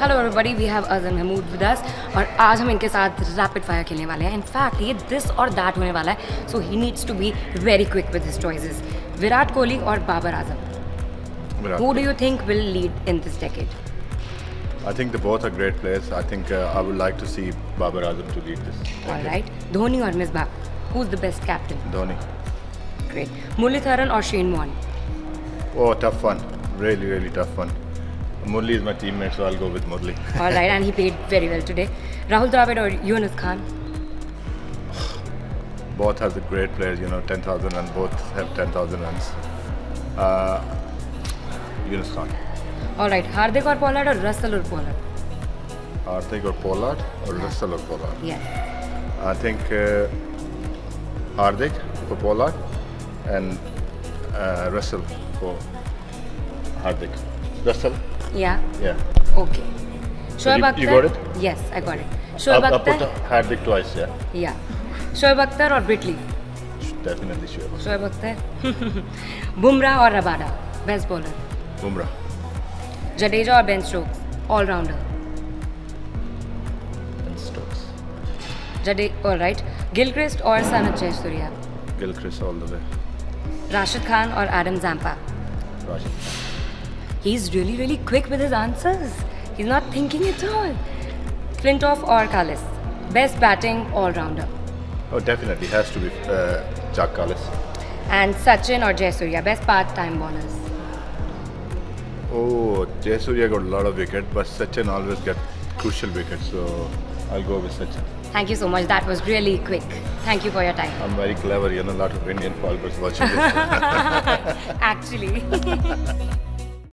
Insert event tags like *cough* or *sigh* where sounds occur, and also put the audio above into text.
Hello everybody we have अजम Mahmood with us और आज हम इनके साथ रैपिड फायर खेलने वाले हैं इनफैक्ट ये दिस और दैट होने वाला है so he needs to be very quick with his choices Virat Kohli और Babar Azam who do you think will lead in this decade I think they both are great players. I think uh, I would like to see Babar Azam to lead this. Alright Dhoni और Misbah who is the best captain Dhoni. Great Muralitharan और Shane Warne Oh, tough one. Really, really tough one. Murli is my teammate, so I'll go with Murli. All right, and he played very well today. Rahul Dravid or Yunus Khan? Both are the great players, you know, 10,000 and both have 10,000 runs. Uh, Yunus Khan. All right, Hardik or Pollard or Russell or Pollard? Hardik or Pollard or yeah. Russell or Pollard? Yeah. I think uh, Hardik for Pollard and uh, Russell for Hardik. Russell या Yeah. Okay Shoaib you- Akhtar you got it? Yes I got it I, Shoaib I put Akhtar Hardik twice, yeah. या शोएब अख्तर और ब्रिटली Definitely sure. Shoaib Akhtar Bumrah और Rabada best bowler Bumrah. Jadeja और Ben Stokes allrounder And Stokes. जडे all right Gilchrist और Sanath Jayasuriya Gilchrist all the way. Rashid Khan और Adam Zampa Rashid Khan. He's really, really quick with his answers. He's not thinking at all. Flintoff or Kallis? Best batting all-rounder. Oh, definitely. Has to be uh, Jacques Kallis. And Sachin or Jayasuriya? Best part-time bowlers. Oh, Jayasuriya got a lot of wickets, but Sachin always gets crucial wickets. So I'll go with Sachin. Thank you so much. That was really quick. Thank you for your time. I'm very clever. You know, a lot of Indian followers watching this. *laughs* Actually. *laughs*